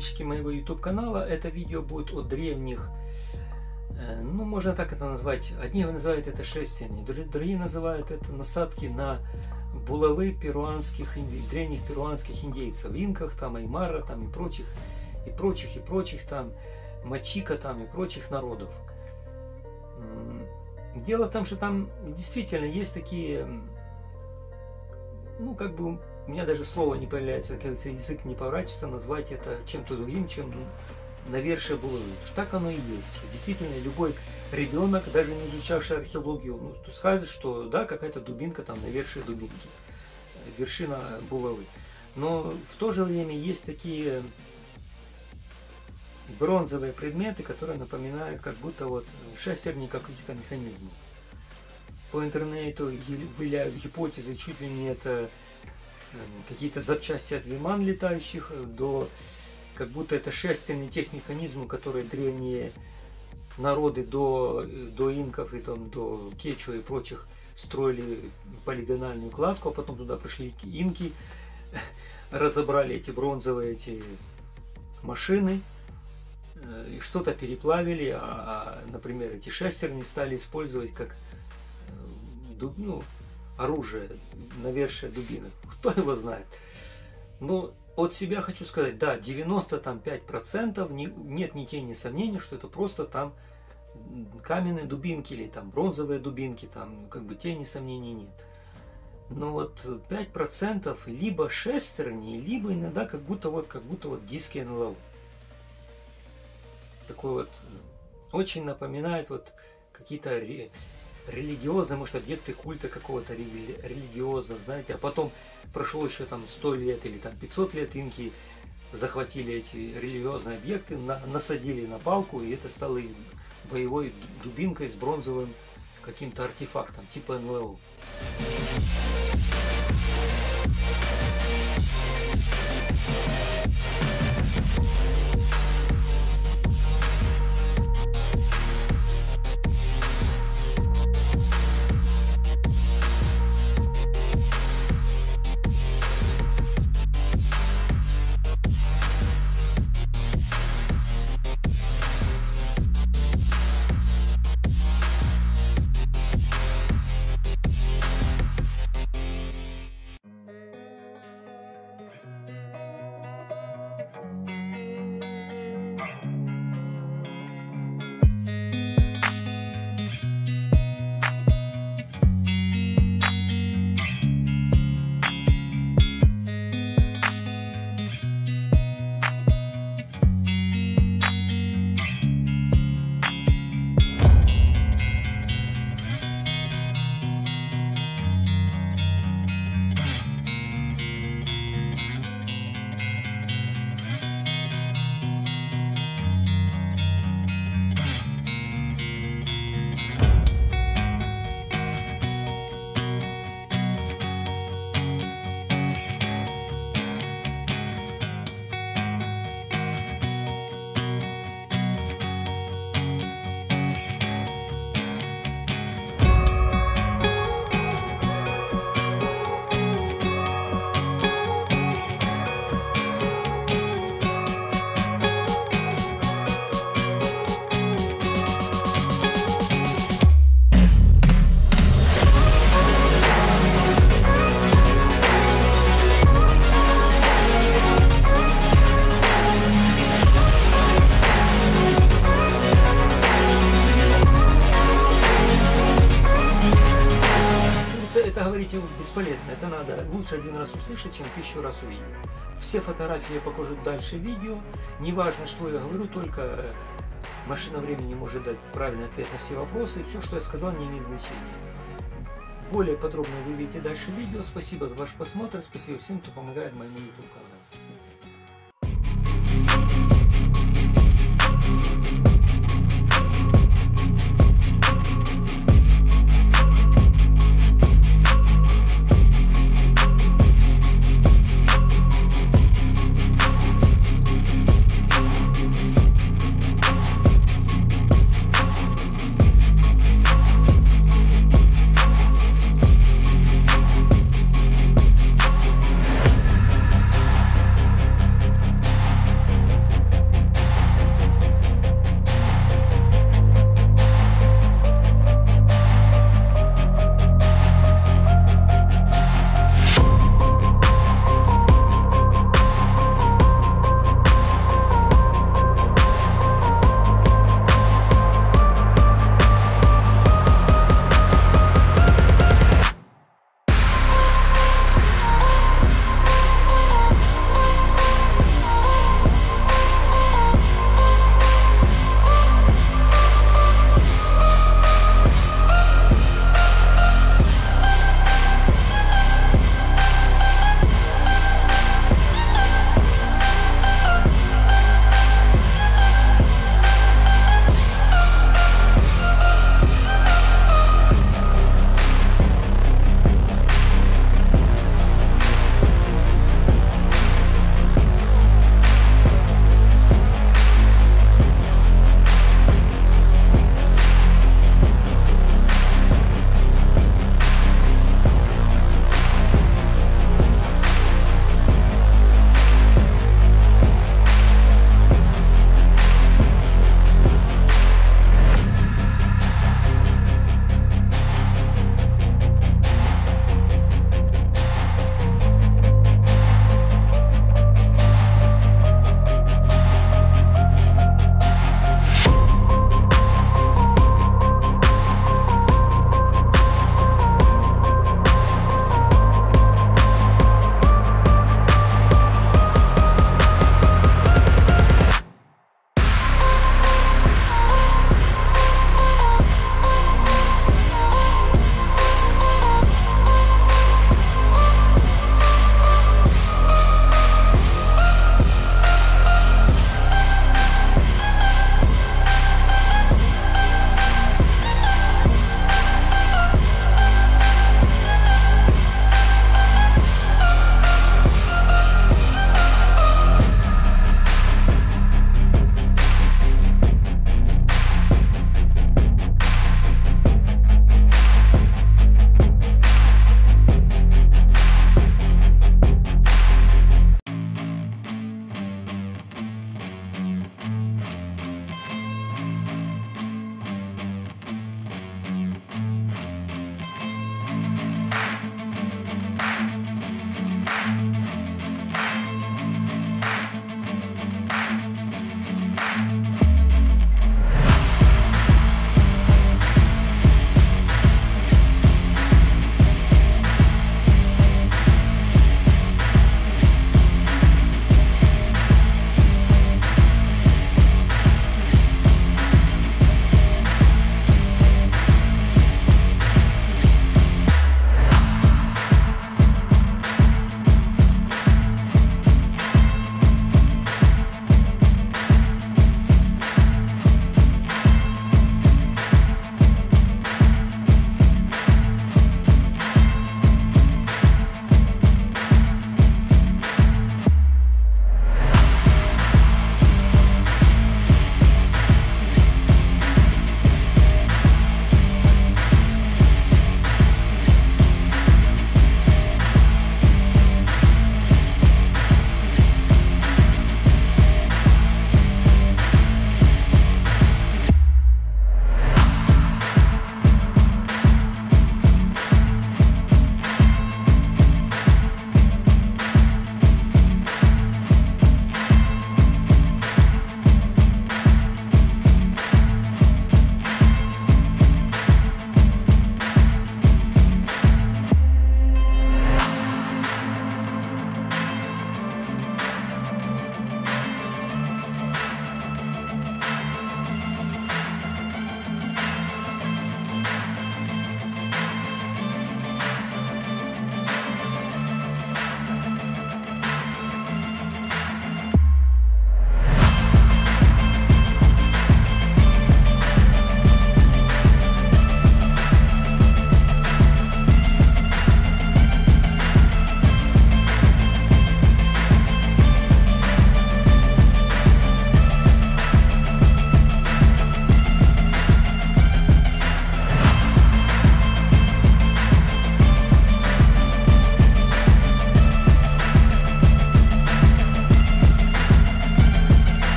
подписчики моего YouTube канала. Это видео будет о древних, э, ну можно так это назвать. Одни называют это шестерни, другие называют это насадки на булавы перуанских, древних перуанских индейцев, инках, там, аймара, там и прочих, и прочих, и прочих там, мачика там и прочих народов. Дело в том, что там действительно есть такие, ну, как бы, у меня даже слово не появляется, как язык не поворачивается назвать это чем-то другим, чем навершие булавы. Так оно и есть. Действительно, любой ребенок, даже не изучавший археологию, ну, скажет, что да, какая-то дубинка там навершие дубинки, вершина булавы. Но в то же время есть такие бронзовые предметы, которые напоминают как будто вот шестерни каких-то механизмов. По интернету выявляют гипотезы, чуть ли не это какие-то запчасти от виман летающих, э, до как будто это шестерни тех механизмов, которые древние народы до, до инков и там, до кечу и прочих строили полигональную кладку, а потом туда пришли инки, разобрали эти бронзовые эти машины, Э, и что-то переплавили, а, а, например, эти шестерни стали использовать как э, ну, оружие, навершие дубинок. Кто его знает? Но от себя хочу сказать, да, 95% не, нет ни тени сомнений, что это просто там каменные дубинки или там бронзовые дубинки, там как бы тени сомнений нет. Но вот 5% либо шестерни, либо иногда как будто вот, как будто вот диски НЛО такой вот, очень напоминает вот какие-то ре, религиозные, может, объекты культа какого-то рели, религиозного, знаете, а потом прошло еще там 100 лет или там 500 лет, инки захватили эти религиозные объекты, на, насадили на палку, и это стало боевой дубинкой с бронзовым каким-то артефактом, типа НЛО. Бесполезно. Это надо лучше один раз услышать, чем тысячу раз увидеть. Все фотографии я покажу дальше видео. Неважно, что я говорю, только э, машина времени может дать правильный ответ на все вопросы. Все, что я сказал, не имеет значения. Более подробно вы видите дальше видео. Спасибо за ваш просмотр. Спасибо всем, кто помогает моему YouTube каналу.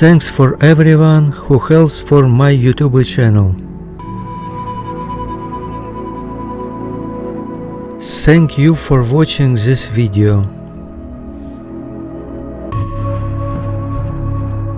Thanks for everyone who helps for my YouTube channel. Thank you for watching this video.